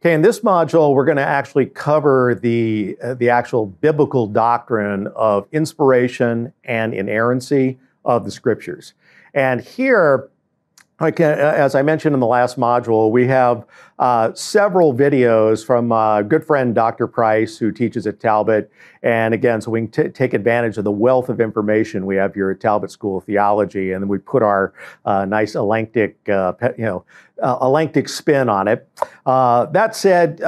Okay, in this module, we're going to actually cover the, uh, the actual biblical doctrine of inspiration and inerrancy of the scriptures. And here, like, uh, as I mentioned in the last module, we have uh, several videos from uh, good friend Dr. Price, who teaches at Talbot. And again, so we can take advantage of the wealth of information we have here at Talbot School of Theology, and then we put our uh, nice elenctic, uh, you know, elenctic spin on it. that said,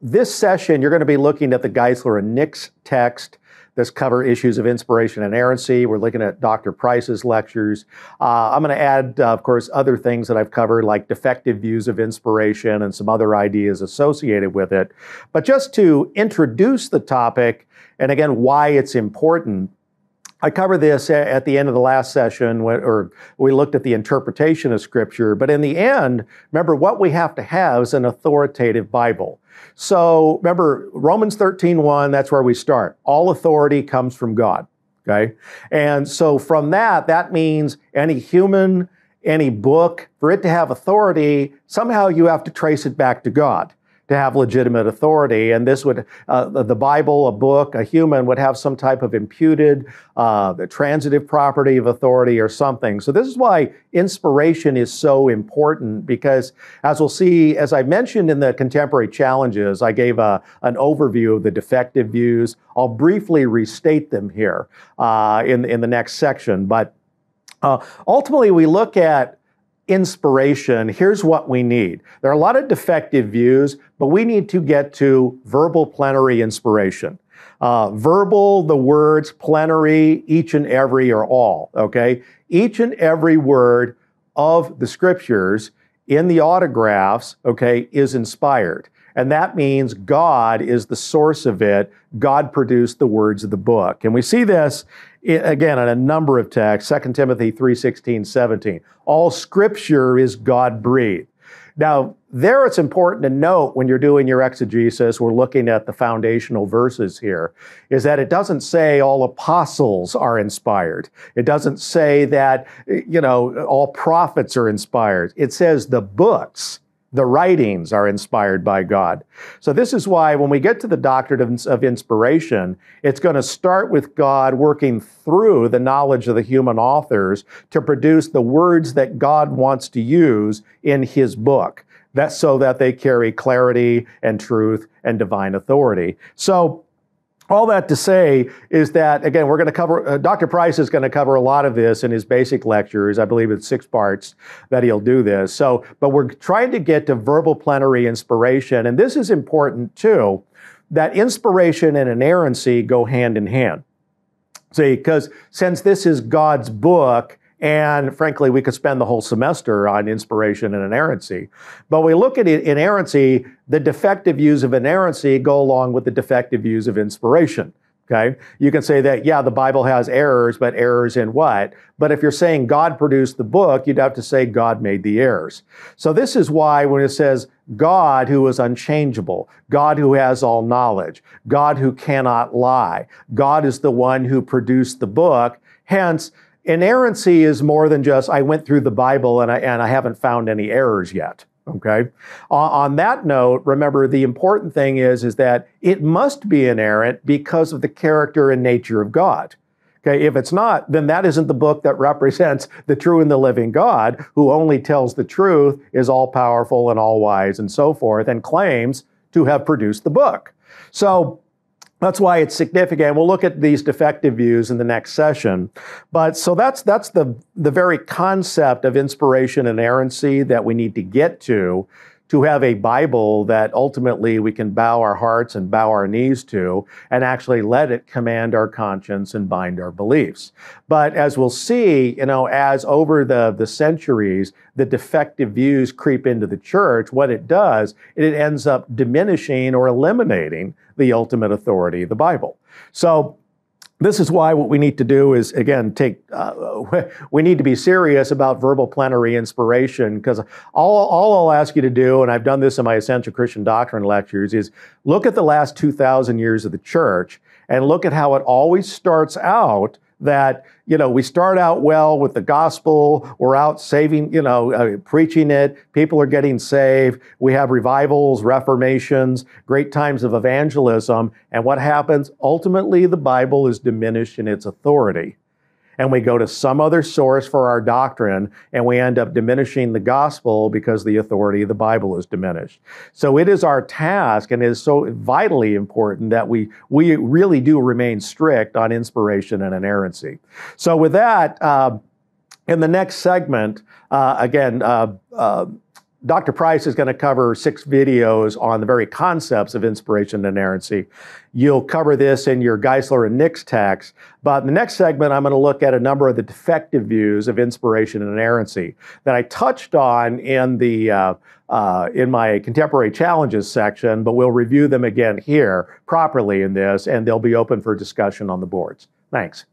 this session you're going to be looking at the Geisler and Nix text this cover issues of inspiration and errancy. We're looking at Dr. Price's lectures. Uh, I'm going to add, uh, of course, other things that I've covered, like defective views of inspiration and some other ideas associated with it. But just to introduce the topic, and again, why it's important, I covered this at the end of the last session, or we looked at the interpretation of Scripture. But in the end, remember what we have to have is an authoritative Bible. So remember, Romans 13 1, that's where we start. All authority comes from God. Okay. And so from that, that means any human, any book, for it to have authority, somehow you have to trace it back to God to have legitimate authority. And this would, uh, the Bible, a book, a human would have some type of imputed, uh, transitive property of authority or something. So this is why inspiration is so important because as we'll see, as I mentioned in the contemporary challenges, I gave a, an overview of the defective views. I'll briefly restate them here uh, in, in the next section. But uh, ultimately, we look at inspiration, here's what we need. There are a lot of defective views, but we need to get to verbal plenary inspiration. Uh, verbal, the words plenary, each and every or all, okay? Each and every word of the scriptures in the autographs, okay, is inspired. And that means God is the source of it. God produced the words of the book. And we see this again in a number of texts 2 timothy 3 16 17 all scripture is god breathed now there it's important to note when you're doing your exegesis we're looking at the foundational verses here is that it doesn't say all apostles are inspired it doesn't say that you know all prophets are inspired it says the books the writings are inspired by God. So, this is why when we get to the doctrine of, inspiration, it's going to start with God working through the knowledge of the human authors to produce the words that God wants to use in His book. That's so that they carry clarity and truth and divine authority. So, all that to say is that again we're going to cover uh, dr price is going to cover a lot of this in his basic lectures. I believe it's six parts that he'll do this. So but we're trying to get to verbal plenary inspiration and this is important too that inspiration and inerrancy go hand in hand. See because since this is god's book and frankly, we could spend the whole semester on inspiration and inerrancy. But we look at inerrancy, the defective views of inerrancy go along with the defective views of inspiration. Okay. You can say that, yeah, the Bible has errors, but errors in what? But if you're saying God produced the book, you'd have to say God made the errors. So this is why when it says God who is unchangeable, God who has all knowledge, God who cannot lie, God is the one who produced the book. Hence, inerrancy is more than just I went through the Bible and I, and I haven't found any errors yet. Okay. On, that note, remember the important thing is is that it must be inerrant because of the character and nature of God. Okay, if it's not, then that isn't the book that represents the true and the living God, who only tells the truth, is all powerful and all wise and so forth, and claims to have produced the book. So that's why it's significant. We'll look at these defective views in the next session. But so that's that's the the very concept of inspiration and errancy that we need to get to to have a Bible that ultimately we can bow our hearts and bow our knees to and actually let it command our conscience and bind our beliefs. But as we'll see, you know, as over the, the centuries, the defective views creep into the church, what it does, it ends up diminishing or eliminating the ultimate authority of the Bible. So this is why what we need to do is again take uh, we need to be serious about verbal plenary inspiration because all, all i'll ask you to do and i've done this in my essential christian doctrine lectures is look at the last 2000 years of the church and look at how it always starts out that, you know, we start out well with the gospel, we're out saving, you know, uh, preaching it, people are getting saved, we have revivals, reformations, great times of evangelism, and what happens? Ultimately, the Bible is diminished in its authority and we go to some other source for our doctrine, and we end up diminishing the gospel because the authority of the Bible is diminished. So it is our task and it is so vitally important that we, we really do remain strict on inspiration and inerrancy. So with that, uh, in the next segment, uh, again, uh, uh Dr. Price is going to cover six videos on the very concepts of inspiration and inerrancy. You'll cover this in your Geisler and Nix text, but in the next segment, I'm going to look at a number of the defective views of inspiration and inerrancy that I touched on in the uh, uh, in my contemporary challenges section, but we'll review them again here properly in this, and they'll be open for discussion on the boards. Thanks.